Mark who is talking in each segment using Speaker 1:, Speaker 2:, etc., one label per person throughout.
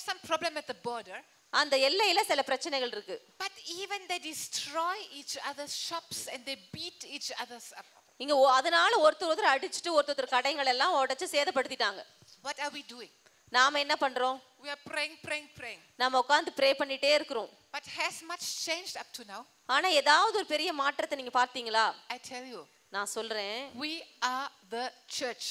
Speaker 1: have some problem at the border,
Speaker 2: அந்த எல்லையில சில பிரச்சனைகள் இருக்கு
Speaker 1: but even they destroy each other's shops and they beat each other's up.
Speaker 2: இங்க அதனால ஒருத்தர் ஒருத்தர் அடிச்சுட்டு ஒருத்தர் ஒருத்தர் கடைகள் எல்லாம் உடைச்சு சேதப்படுத்திட்டாங்க
Speaker 1: What are we doing?
Speaker 2: நாம என்ன பண்றோம்
Speaker 1: We are praying, praying, praying.
Speaker 2: நாம உட்காந்து ப்ரே பண்ணிட்டே இருக்கிறோம்
Speaker 1: But has much changed up to now?
Speaker 2: ஆனா ஏதாவது ஒரு பெரிய மாற்றத்தை நீங்க பார்த்தீங்களா
Speaker 1: I tell you,
Speaker 2: நான் சொல்றேன்
Speaker 1: we are the church.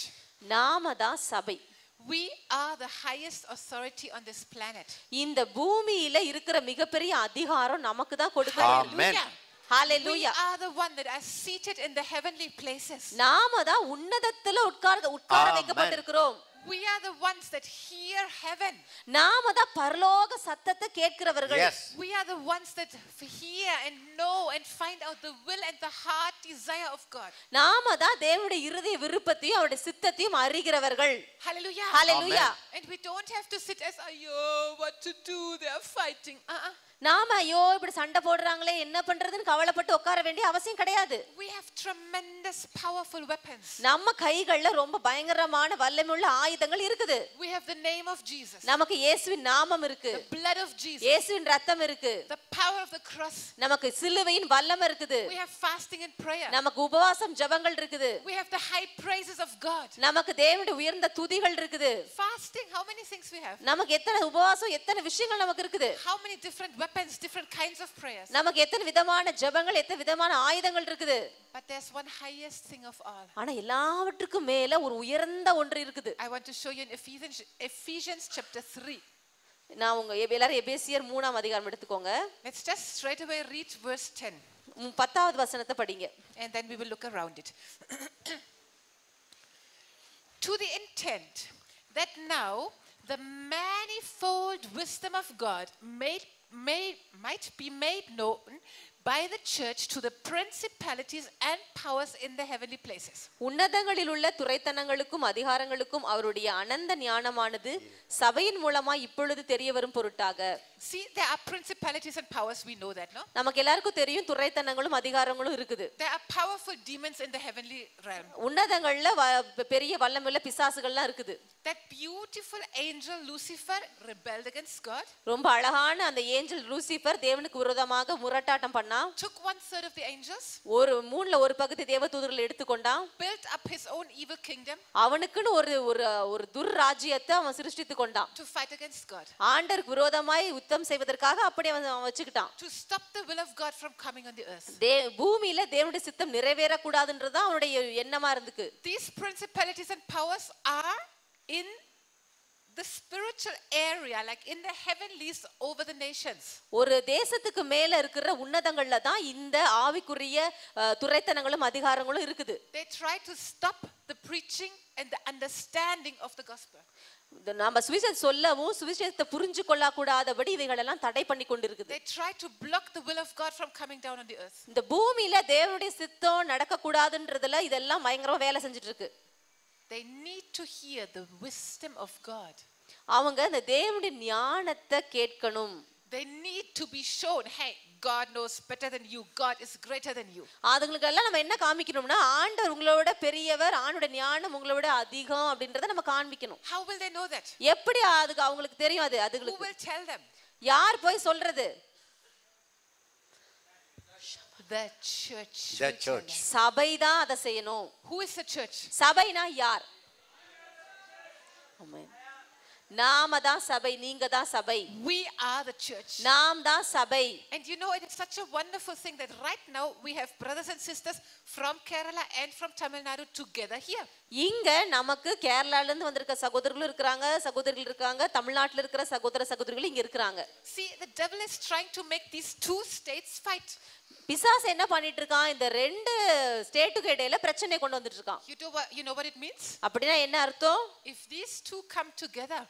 Speaker 2: நாம தான் சபை
Speaker 1: We are the highest authority on this planet.
Speaker 2: இந்த பூமியில இருக்கிற மிகப்பெரிய அதிகாரம் நமக்கு தான் கொடுக்க
Speaker 3: Amen.
Speaker 1: We
Speaker 2: hallelujah
Speaker 1: are the one that are seated in the heavenly places.
Speaker 2: நாம தான் உன்னதத்துல உட்கார உட்கார
Speaker 3: Amen.
Speaker 2: வைக்கப்பட்டிருக்கிறோம்
Speaker 1: We are the ones that hear heaven.
Speaker 2: நாம தான் பரலோக சத்தத்தை கேட்கிறவர்கள்
Speaker 3: Yes.
Speaker 1: We are the ones that f- hear and know and find out the will and the heart desire of God.
Speaker 2: நாம தான் தேவனுடைய இருதய விருப்பத்தையும் அவருடைய சித்தத்தையும் அறிகிறவர்கள்
Speaker 1: Hallelujah.
Speaker 2: Hallelujah
Speaker 1: And we don't have to sit as, ayo, what to do? They are fighting. Uh-uh.
Speaker 2: நாம ஐயோ இப்படி சண்டை போடுறாங்களே என்ன பண்றதுன்னு கவலைப்பட்டு உட்கார வேண்டிய அவசியம் கிடையாது
Speaker 1: We have tremendous, powerful weapons.
Speaker 2: நம்ம கைகள்ல ரொம்ப பயங்கரமான வல்லமையுள்ள ஆயுதங்கள் இருக்குது
Speaker 1: We have the name of Jesus,
Speaker 2: நமக்கு இயேசுவின் நாமம் இருக்கு
Speaker 1: the blood of Jesus,
Speaker 2: இயேசுவின் ரத்தம் இருக்கு
Speaker 1: the power of the cross.
Speaker 2: நமக்கு சிலுவையின் வல்லம் இருக்குது
Speaker 1: We have fasting and prayer.
Speaker 2: நமக்கு உபவாசம் ஜெபங்கள் இருக்குது
Speaker 1: We have the high praises of God.
Speaker 2: நமக்கு தேவனுடைய உயர்ந்த துதிகள் இருக்குது
Speaker 1: Fasting, how many things we have?
Speaker 2: நமக்கு எத்தனை உபவாசம் எத்தனை விஷயங்கள் நமக்கு இருக்குது
Speaker 1: How many different weapons, different kinds of prayers?
Speaker 2: நமக்கு எத்தனை விதமான ஜெபங்கள் எத்தனை விதமான ஆயுதங்கள் இருக்குது
Speaker 1: But there's one highest thing of all.
Speaker 2: ஆனா எல்லாவற்றுக்கும் மேல ஒரு உயர்ந்த ஒன்று இருக்குது
Speaker 1: I want to show you in Ephesians, Ephesians chapter 3.
Speaker 2: நான் உங்க எல்லாரும் எபேசியர் மூணாம் அதிகாரம் எடுத்துக்கோங்க
Speaker 1: Let's just straight away read verse 10
Speaker 2: ம், பத்தாவது வசனத்தை படிங்க
Speaker 1: and then we will look around it. to the intent that now the manifold wisdom of God made, made, might be made known by the church to the principalities and powers in the heavenly places.
Speaker 2: உன்னதங்களில் உள்ள துரைத்தனங்களுக்கும் அதிகாரங்களுக்கும் அவருடைய அனந்த ஞானமானது சபையின் மூலமா இப்பொழுது தெரிய வரும் பொருட்டாக
Speaker 1: See, there are principalities and powers, we know that, no?
Speaker 2: நமக்கு எல்லாருக்கும் தெரியும் துரைத்தனங்களும் அதிகாரங்களும் இருக்குது
Speaker 1: There are powerful demons in the heavenly realm.
Speaker 2: உன்னதங்கள்ல பெரிய வல்லமுள்ள பிசாசுகள்லாம் இருக்குது
Speaker 1: That beautiful angel Lucifer rebelled against God,
Speaker 2: ரொம்ப அழகான அந்த ஏஞ்சல் லூசிபர் தேவனுக்கு விரோதமாக முரட்டாட்டம் பண்ணா.
Speaker 1: Took one third of the angels,
Speaker 2: ஒரு மூணுல ஒரு பகுதி தேவதூதர்கள் எடுத்துக்கொண்டான்
Speaker 1: built up his own evil kingdom
Speaker 2: அவனுக்குன்னு ஒரு ஒரு ஒரு துர்ராஜ்யத்தை அவன் சிருஷ்டித்து கொண்டான்.
Speaker 1: to fight against God,
Speaker 2: ஆண்டருக்கு விரோதமாய் யுத்தம் செய்வதற்காக அப்படி அவன் வச்சுக்கிட்டான்
Speaker 1: to stop the will of God from coming on the earth.
Speaker 2: தே பூமியில தேவனுடைய சித்தம் நிறைவேறக்கூடாதுன்றதுதான் அவனுடைய எண்ணமா இருந்துக்கு.
Speaker 1: These principalities and powers are in the spiritual area, like in the heavenlies over the nations.
Speaker 2: ஒரு தேசத்துக்கு மேல இருக்கிற உன்னதங்கள்ல தான் இந்த ஆவிக்குரிய அஹ், துரைத்தனங்களும் அதிகாரங்களும் இருக்குது
Speaker 1: They try to stop the preaching and the understanding of the gospel.
Speaker 2: இந்த நாம சுவிசேஷம் சொல்லவும் சுவிசேஷத்தை புரிஞ்சு கொள்ளக்கூடாதபடி இவைகள் எல்லாம் தடை பண்ணி கொண்டிருக்குது
Speaker 1: They try to block the will of God from coming down on the earth.
Speaker 2: இந்த பூமியில தேவனுடைய சித்தம் நடக்கக்கூடாதுன்றதுல இதெல்லாம் பயங்கரமா வேலை செஞ்சுட்டு இருக்கு
Speaker 1: They need to hear the wisdom of God.
Speaker 2: அவங்க இந்த தேவனுடைய ஞானத்தை கேட்கணும்
Speaker 1: They need to be shown, hey, God knows better than you. God is greater than you.
Speaker 2: அதுங்களுக்கெல்லாம் நம்ம என்ன காமிக்கணும்னா ஆண்டவர் உங்களோட பெரியவர் ஆண்டோட ஞானம் உங்களோட அதிகம் அப்படின்றத நம்ம காண்பிக்கணும்
Speaker 1: How will they know that?
Speaker 2: எப்படி அதுக்கு அவங்களுக்கு தெரியும் அது
Speaker 1: Who
Speaker 2: அதுங்களுக்கு
Speaker 1: will tell them?
Speaker 2: யார் போய் சொல்றது
Speaker 1: The church.
Speaker 3: The
Speaker 1: will tell
Speaker 3: church.
Speaker 1: them.
Speaker 2: சபை தான் அதை செய்யணும்
Speaker 1: Who is the church?
Speaker 2: சபைனா யார் ஆமென். நாம தான் சபை நீங்க தான் சபை
Speaker 1: We are the church.
Speaker 2: நாம் தான் சபை
Speaker 1: And you know, it is such a wonderful thing that right now we have brothers and sisters from Kerala and from Tamil Nadu together here.
Speaker 2: இங்க நமக்கு கேரளால இருந்து வந்திருக்க சகோதரர்களும் இருக்கிறாங்க சகோதரிகள் இருக்காங்க தமிழ்நாட்டுல இருக்கிற சகோதர சகோதரிகள் இங்க இருக்கிறாங்க
Speaker 1: See, the devil is trying to make these two states fight.
Speaker 2: பிசாசு என்ன பண்ணிட்டு இருக்கான் இந்த ரெண்டு ஸ்டேட்டுக்கு இடையில பிரச்சனை கொண்டு வந்துட்டு இருக்கான்
Speaker 1: You know what, you know what it means?
Speaker 2: அப்படின்னா என்ன அர்த்தம்
Speaker 1: If these two come together,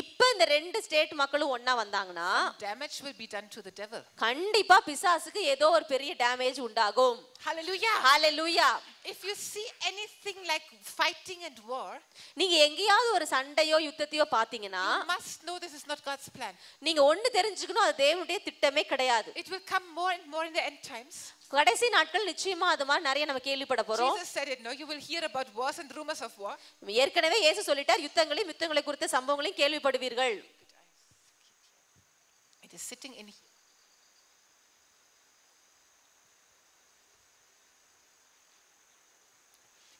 Speaker 2: இப்ப இந்த ரெண்டு ஸ்டேட் மக்களும் ஒண்ணா வந்தாங்கன்னா
Speaker 1: damage will be done to the devil.
Speaker 2: கண்டிப்பா பிசாசுக்கு ஏதோ ஒரு பெரிய டேமேஜ் உண்டாகும்
Speaker 1: Hallelujah.
Speaker 2: Hallelujah
Speaker 1: If you see anything like fighting and war,
Speaker 2: நீங்க எங்கேயாவது ஒரு சண்டையோ யுத்தத்தையோ பாத்தீங்கன்னா
Speaker 1: you must know this is not God's plan.
Speaker 2: நீங்க ஒண்ணு தெரிஞ்சுக்கணும் அது தேவனுடைய திட்டமே கிடையாது
Speaker 1: It will come more and more in the end times.
Speaker 2: கடைசி நாட்கள் நிச்சயமா அது மாதிரி நிறைய நம்ம கேள்விப்பட போறோம்
Speaker 1: Jesus said it, no? You will hear about wars and rumors of war.
Speaker 2: ஏற்கனவே இயேசு சொல்லிட்டார் யுத்தங்களையும் யுத்தங்களை குறித்த சம்பவங்களையும் கேள்விப்படுவீர்கள்
Speaker 1: is sitting in.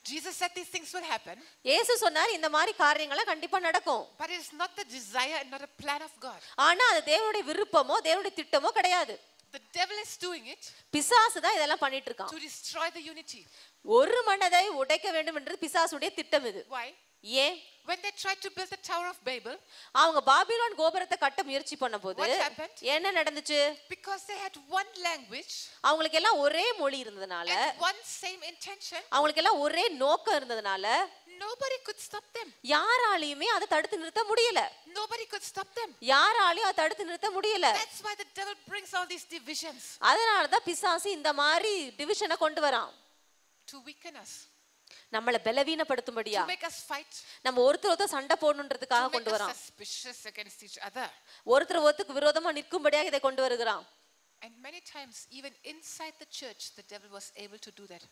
Speaker 1: Jesus said these things will happen,
Speaker 2: இயேசு சொன்னார் இந்த மாதிரி காரியங்கள்லாம் கண்டிப்பா நடக்கும்
Speaker 1: but it is not the desire and not a plan of God.
Speaker 2: ஆனா அது தேவனுடைய விருப்பமோ தேவனுடைய திட்டமோ கிடையாது
Speaker 1: The devil is doing it
Speaker 2: பிசாசு தான் இதெல்லாம் பண்ணிட்டு இருக்கான்
Speaker 1: to destroy the unity.
Speaker 2: ஒரு மனதை உடைக்க வேண்டும் என்றது பிசாசுடைய திட்டம் இது
Speaker 1: Why?
Speaker 2: ஏன்
Speaker 1: When they tried to build the Tower of Babel,
Speaker 2: அவங்க பாபிலோன் கோபுரத்தை கட்ட முயற்சி பண்ண போது
Speaker 1: What happened?
Speaker 2: என்ன நடந்துச்சு
Speaker 1: because they had one language
Speaker 2: அவங்களுக்கு எல்லாம் ஒரே மொழி இருந்ததுனால
Speaker 1: one same intention,
Speaker 2: அவங்களுக்கு எல்லாம் ஒரே நோக்கம் இருந்ததுனால
Speaker 1: nobody could stop them.
Speaker 2: யாராலையுமே அதை தடுத்து நிறுத்த முடியல
Speaker 1: Nobody could stop them.
Speaker 2: யாராலையும் அதை தடுத்து நிறுத்த முடியல
Speaker 1: That's why the devil brings all these divisions
Speaker 2: அதனாலதான் பிசாசு இந்த மாதிரி டிவிஷனை கொண்டு வரான்
Speaker 1: to weaken us,
Speaker 2: நம்மளை பலவீனப்படுத்தும்படியா? நம்ம ஒருத்தர் ஒருத்தர் சண்டை போடணுன்றதுக்காக கொண்டு வரான். ஒருத்தர் ஒருத்தருக்கு விரோதமா நிற்கும்படியாக இதை கொண்டு வருகிறான்.
Speaker 1: And many times, even inside the church, the devil was able to do that.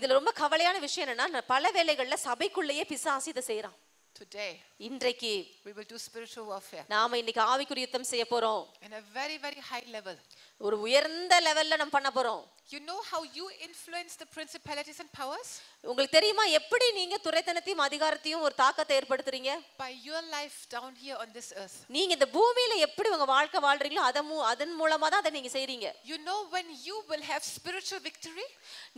Speaker 2: இதுல ரொம்ப கவலையான விஷயம் என்னன்னா பல வேளைகள்ல சபைக்குள்ளேயே பிசாசு இதை செய்யறான்
Speaker 1: Today,
Speaker 2: இன்றைக்கு
Speaker 1: we will do spiritual warfare.
Speaker 2: நாம இன்னைக்கு ஆவிக்குரிய யுத்தம் செய்ய போறோம்.
Speaker 1: In a very, very high level.
Speaker 2: ஒரு உயர்ந்த லெவல்ல நம்ம பண்ண போறோம்
Speaker 1: You know how you influence the principalities and powers?
Speaker 2: உங்களுக்கு தெரியுமா எப்படி நீங்க துரைத்தனத்தையும் அதிகாரத்தையும் ஒரு தாக்கத்தை ஏற்படுத்துறீங்க
Speaker 1: By your life down here on this earth.
Speaker 2: நீங்க இந்த பூமியில எப்படி உங்க வாழ்க்கை வாழ்றீங்களோ அதன் மூ- அதன் மூலமா தான் அதை நீங்க செய்றீங்க
Speaker 1: You know when you will have spiritual victory?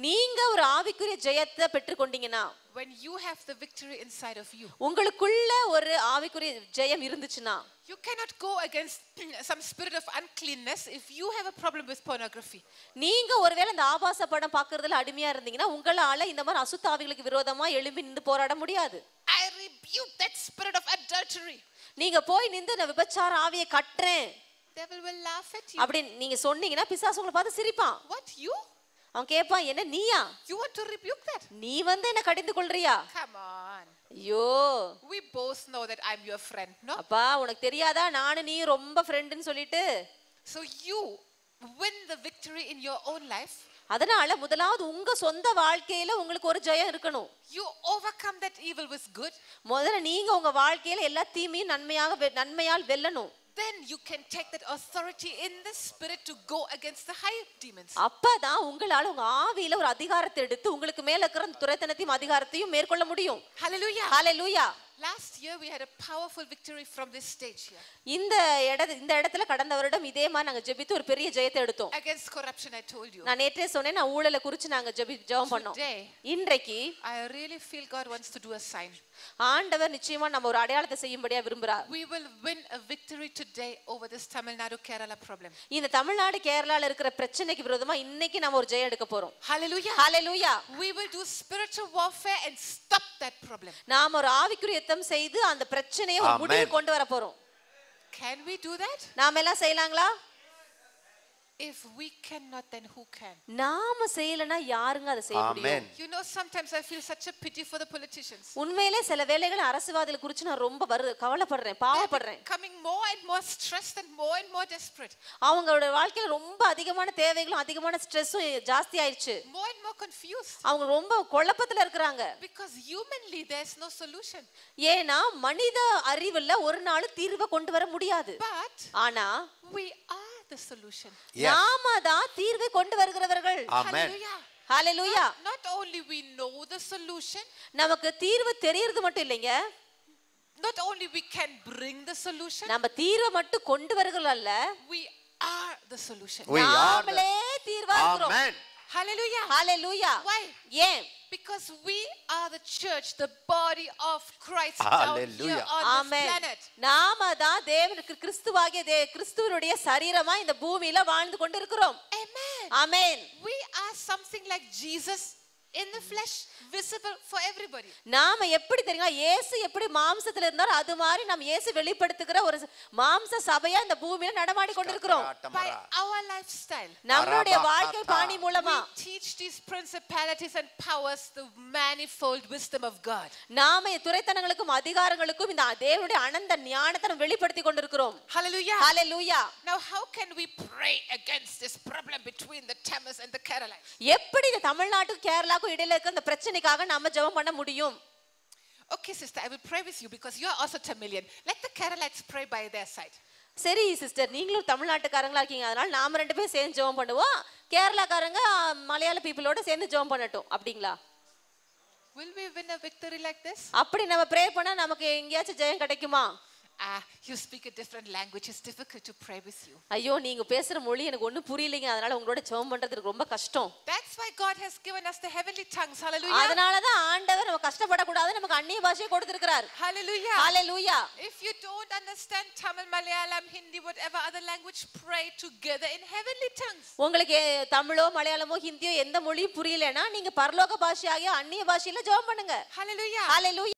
Speaker 2: நீங்க ஒரு ஆவிக்குரிய ஜெயத்தை பெற்றுக்கொண்டீங்கன்னா
Speaker 1: When you have the victory inside of you.
Speaker 2: உங்களுக்குள்ள ஒரு ஆவிக்குரிய ஜெயம் இருந்துச்சுன்னா
Speaker 1: You cannot go against some spirit of uncleanness if you have a problem with pornography.
Speaker 2: நீங்க ஒருவேளை இந்த ஆபாச படம் பாக்குறதுல அடிமையா இருந்தீங்கன்னா உங்களால இந்த மாதிரி அசுத்த ஆவிகளுக்கு விரோதமா எழும்பி நின்று போராட முடியாது
Speaker 1: I rebuke that spirit of adultery.
Speaker 2: நீங்க போய் நின்று நான் விபச்சார ஆவியை கட்டுறேன்
Speaker 1: Devil will laugh at you.
Speaker 2: அப்படி நீங்க சொன்னீங்கன்னா பிசாசு உங்களை பார்த்து சிரிப்பான்
Speaker 1: What you?
Speaker 2: அவன் கேட்பான் என்ன நீயா
Speaker 1: You want to rebuke that?
Speaker 2: நீ வந்து என்ன கடிந்து கொள்றியா
Speaker 1: Come on.
Speaker 2: ஐயோ
Speaker 1: We both know that I'm your friend, no?
Speaker 2: அப்பா உனக்கு தெரியாதா நானும் நீ ரொம்ப ஃப்ரெண்டுன்னு சொல்லிட்டு
Speaker 1: So you win the victory in your own life.
Speaker 2: அதனால முதலாவது உங்க சொந்த வாழ்க்கையில உங்களுக்கு ஒரு ஜெயம் இருக்கணும்
Speaker 1: You overcome that evil with good.
Speaker 2: முதல்ல நீங்க உங்க வாழ்க்கையில எல்லா தீமையும் நன்மையாக நன்மையால் வெல்லணும்
Speaker 1: Then you can take that authority in the spirit to go against the high demons.
Speaker 2: அப்பதான் உங்களால உங்க ஆவியில ஒரு அதிகாரத்தை எடுத்து உங்களுக்கு மேல இருக்கிற துரைத்தனத்தையும் அதிகாரத்தையும் மேற்கொள்ள முடியும்
Speaker 1: Hallelujah. Last year we had a powerful victory from this stage here
Speaker 2: இந்த இட இந்த இடத்துல கடந்த வருடம் இதே மாதிரி நாங்க ஜெபித்து ஒரு பெரிய ஜெயத்தை எடுத்தோம்
Speaker 1: against corruption. I told you.
Speaker 2: நான் நேற்றே சொன்னேன் நான் ஊழலை குறிச்சு நாங்க ஜெபி ஜெபம் பண்ணோம் இன்றைக்கு
Speaker 1: I really feel God wants to do a sign.
Speaker 2: ஆண்டவர் நிச்சயமா நம்ம ஒரு அடையாளத்தை செய்யும்படியா விரும்புறார்
Speaker 1: We will win a victory today over this Tamil Nadu Kerala problem.
Speaker 2: இந்த தமிழ்நாடு கேரளால இருக்கிற பிரச்சனைக்கு விரோதமா இன்னைக்கு நம்ம ஒரு ஜெயம் எடுக்க போறோம்
Speaker 1: Hallelujah.
Speaker 2: Hallelujah
Speaker 1: We will do spiritual warfare and stop that problem.
Speaker 2: நாம ஒரு ஆவிக்குரிய யுத்தம் செய்து அந்த பிரச்சனையை ஒரு முடிவு
Speaker 3: Amen.
Speaker 2: கொண்டு வர போறோம்
Speaker 1: Can we do that?
Speaker 2: நாம எல்லாம் செய்யலாங்களா
Speaker 1: If we cannot, then who can?
Speaker 2: நாம செய்யலனா யாருங்க அதை செய்ய முடியும்
Speaker 3: Amen.
Speaker 1: You know, sometimes I feel such a pity for the politicians.
Speaker 2: உண்மையிலே சில வேளைகள் அரசுவாதிகள் குறித்து நான் ரொம்ப வரு கவலைப்படுறேன் பாவப்படுறேன்
Speaker 1: Becoming more and more stressed and more and more desperate.
Speaker 2: அவங்களோட வாழ்க்கையில ரொம்ப அதிகமான தேவைகளும் அதிகமான ஸ்ட்ரெஸ்ஸும் ஜாஸ்தி ஆயிடுச்சு
Speaker 1: More and more confused.
Speaker 2: அவங்க ரொம்ப குழப்பத்துல இருக்கிறாங்க
Speaker 1: Because humanly, there's no solution.
Speaker 2: ஏன்னா மனித அறிவுல ஒரு நாள் தீர்வை கொண்டு வர முடியாது
Speaker 1: But
Speaker 2: ஆனா
Speaker 1: we are the solution.
Speaker 3: Yes.
Speaker 2: நாம தான் தீர்வை கொண்டு வருகிறவர்கள்
Speaker 3: Amen.
Speaker 1: Hallelujah.
Speaker 2: Hallelujah
Speaker 1: Not only we know the solution,
Speaker 2: நமக்கு தீர்வு தெரியறது மட்டும் இல்லைங்க
Speaker 1: not only we can bring the solution,
Speaker 2: நம்ம தீர்வை மட்டும் கொண்டு வருகிறோம் அல்ல
Speaker 1: we are the solution.
Speaker 3: We are the-
Speaker 2: நாமளே தீர்வா இருக்கிறோம்
Speaker 3: Amen.
Speaker 1: Hallelujah.
Speaker 2: Hallelujah
Speaker 1: Why?
Speaker 2: ஏன்
Speaker 1: Because we are the church, the body of Christ down here
Speaker 3: Hallelujah.
Speaker 1: on this
Speaker 2: amen
Speaker 1: planet.
Speaker 2: நாம தான் தேவனுக்கு கிறிஸ்துவாகிய தே கிறிஸ்துவனுடைய சரீரமா இந்த பூமியில வாழ்ந்து கொண்டு இருக்கிறோம்
Speaker 1: Amen.
Speaker 2: Amen
Speaker 1: We are something like Jesus In the flesh, visible for everybody.
Speaker 2: நாம எப்படி தெரியுமா இயேசு எப்படி மாம்சத்துல இருந்தாரோ அது மாதிரி நம்ம இயேசு வெளிப்படுத்துகிற ஒரு மாம்ச சபையா இந்த பூமியில நடமாடி கொண்டிருக்கிறோம்
Speaker 1: By our lifestyle,
Speaker 2: நம்மளுடைய வாழ்க்கை. பாணி மூலமா
Speaker 1: we teach these principalities and powers the manifold wisdom of God.
Speaker 2: நாம துரைத்தனங்களுக்கும் அதிகாரங்களுக்கும் இந்த தேவனுடைய அனந்த ஞானத்தை நம்ம வெளிப்படுத்தி கொண்டிருக்கிறோம்
Speaker 1: Hallelujah.
Speaker 2: Hallelujah
Speaker 1: Now, how can we pray against this problem between the Tamils and the Keralites?
Speaker 2: எப்படி இந்த தமிழ்நாட்டுக்கும் கேரளாக்கும் இடையில இருக்க இந்த பிரச்சனைக்காக நம்ம ஜெபம் பண்ண முடியும்
Speaker 1: Okay, sister, I will pray with you because you are also Tamilian. Let the Keralites pray by their side.
Speaker 2: சரி சிஸ்டர் நீங்களும் தமிழ்நாட்டுக்காரங்களா இருக்கீங்க அதனால நாம ரெண்டு பேரும் சேர்ந்து ஜெபம் பண்ணுவோம் கேரளாக்காரங்க மலையாள பீப்புளோட சேர்ந்து ஜெபம் பண்ணட்டும் அப்படிங்களா
Speaker 1: Will we win a victory like this?
Speaker 2: அப்படி நம்ம ப்ரே பண்ணா நமக்கு எங்கேயாச்சும் ஜெயம் கிடைக்குமா
Speaker 1: Ah, you speak a different language. It's difficult to pray with you.
Speaker 2: ஐயோ நீங்க பேசுற மொழி எனக்கு ஒண்ணும் புரியலைங்க அதனால உங்களோட ஜெபம் பண்றது எனக்கு ரொம்ப கஷ்டம்
Speaker 1: That's why God has given us the heavenly tongues. Hallelujah.
Speaker 2: அதனாலதான் ஆண்டவர் நம்ம கஷ்டப்படக்கூடாது நமக்கு அந்நிய பாஷையை கொடுத்திருக்கிறார்
Speaker 1: Hallelujah.
Speaker 2: Hallelujah
Speaker 1: If you don't understand Tamil, Malayalam, Hindi, whatever other language, pray together in heavenly tongues.
Speaker 2: உங்களுக்கு தமிழோ மலையாளமோ ஹிந்தியோ எந்த மொழியும் புரியலன்னா நீங்க பரலோக பாஷையாகிய அந்நிய பாஷையில ஜெபம் பண்ணுங்க
Speaker 1: Hallelujah.
Speaker 2: ஹalleluya